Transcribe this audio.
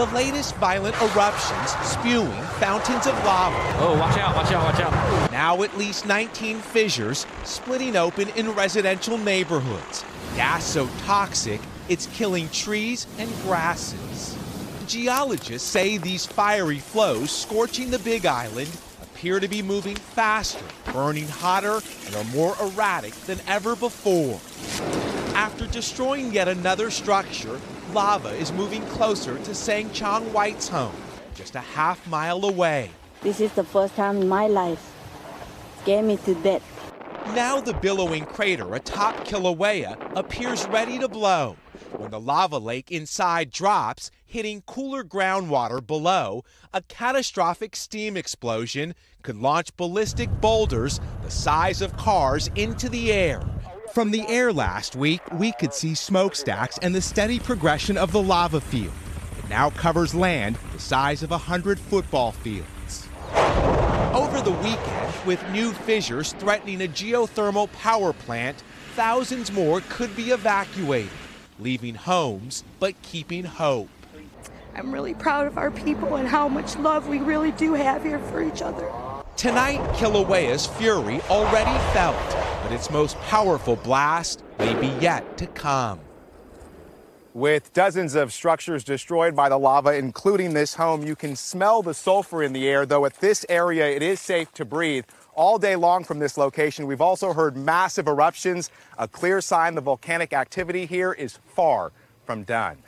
The latest violent eruptions spewing fountains of lava. Oh, watch out, watch out, watch out. Now at least 19 fissures splitting open in residential neighborhoods. Gas so toxic, it's killing trees and grasses. Geologists say these fiery flows scorching the Big Island appear to be moving faster, burning hotter, and are more erratic than ever before. After destroying yet another structure, lava is moving closer to Sang Chong White's home, just a half mile away. This is the first time in my life. Scared me to death. Now the billowing crater atop Kilauea appears ready to blow. When the lava lake inside drops, hitting cooler groundwater below, a catastrophic steam explosion could launch ballistic boulders the size of cars into the air. From the air last week, we could see smokestacks and the steady progression of the lava field. It now covers land the size of a hundred football fields. Over the weekend, with new fissures threatening a geothermal power plant, thousands more could be evacuated, leaving homes but keeping hope. I'm really proud of our people and how much love we really do have here for each other. Tonight, Kilauea's fury already felt, but its most powerful blast may be yet to come. With dozens of structures destroyed by the lava, including this home, you can smell the sulfur in the air, though at this area it is safe to breathe. All day long from this location, we've also heard massive eruptions, a clear sign the volcanic activity here is far from done.